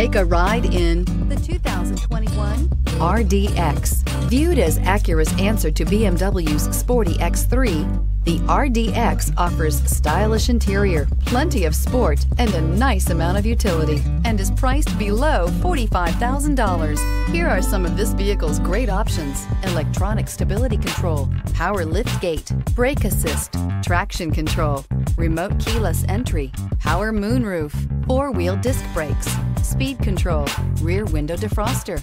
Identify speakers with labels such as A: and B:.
A: Take a ride in the 2021 RDX. Viewed as Acura's answer to BMW's sporty X3, the RDX offers stylish interior, plenty of sport, and a nice amount of utility, and is priced below $45,000. Here are some of this vehicle's great options. Electronic stability control, power lift gate, brake assist, traction control, remote keyless entry, power moonroof, four-wheel disc brakes, speed control, rear window defroster,